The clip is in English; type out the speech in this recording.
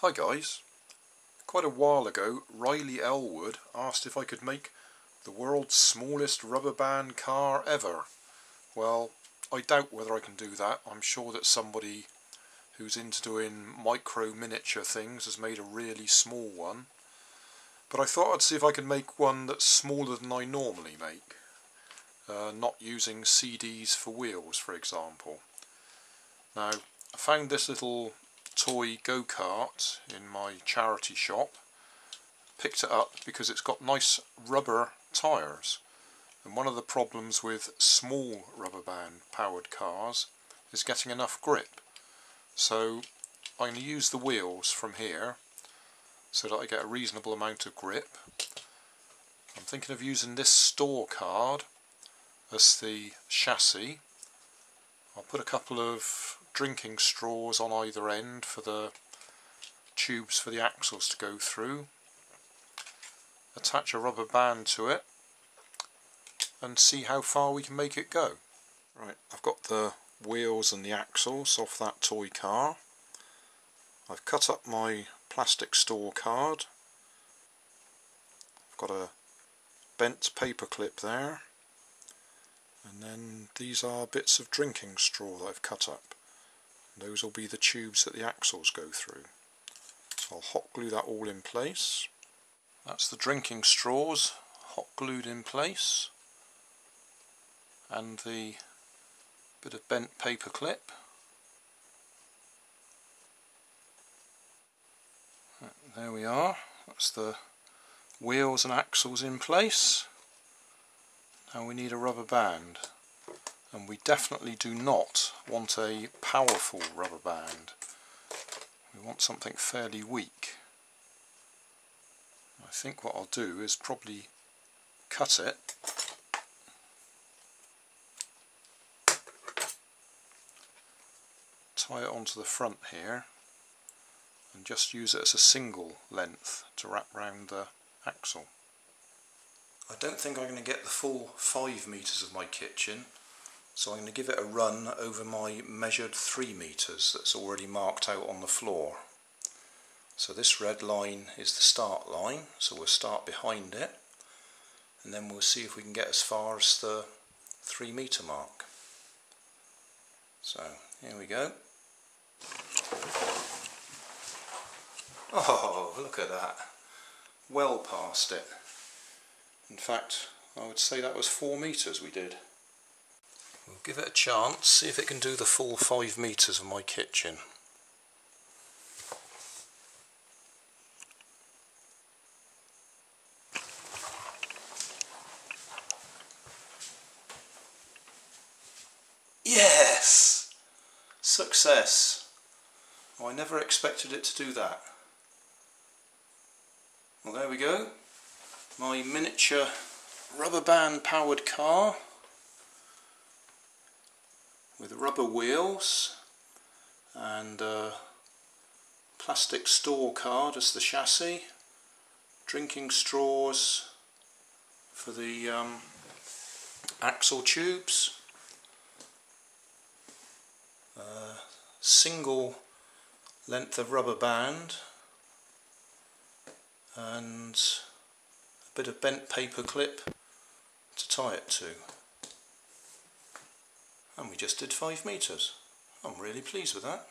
Hi guys. Quite a while ago Riley Elwood asked if I could make the world's smallest rubber band car ever. Well, I doubt whether I can do that. I'm sure that somebody who's into doing micro miniature things has made a really small one. But I thought I'd see if I could make one that's smaller than I normally make. Uh, not using CDs for wheels, for example. Now, I found this little toy go-kart in my charity shop. Picked it up because it's got nice rubber tyres. And one of the problems with small rubber band powered cars is getting enough grip. So I'm going to use the wheels from here so that I get a reasonable amount of grip. I'm thinking of using this store card as the chassis. I'll put a couple of drinking straws on either end for the tubes for the axles to go through. Attach a rubber band to it and see how far we can make it go. Right, I've got the wheels and the axles off that toy car. I've cut up my plastic store card. I've got a bent paper clip there and then these are bits of drinking straw that I've cut up. Those will be the tubes that the axles go through. So I'll hot glue that all in place. That's the drinking straws hot glued in place and the bit of bent paper clip. There we are, that's the wheels and axles in place. Now we need a rubber band and we definitely do not want a powerful rubber band. We want something fairly weak. I think what I'll do is probably cut it tie it onto the front here and just use it as a single length to wrap round the axle. I don't think I'm going to get the full 5 metres of my kitchen so I'm going to give it a run over my measured 3 metres that's already marked out on the floor. So this red line is the start line so we'll start behind it and then we'll see if we can get as far as the 3 metre mark. So here we go. Oh look at that, well past it. In fact, I would say that was four metres we did. We'll give it a chance, see if it can do the full five metres of my kitchen. Yes! Success! Oh, I never expected it to do that. Well there we go my miniature rubber band powered car with rubber wheels and a plastic store card as the chassis drinking straws for the um, axle tubes uh, single length of rubber band and a bit of bent paper clip to tie it to and we just did 5 metres I'm really pleased with that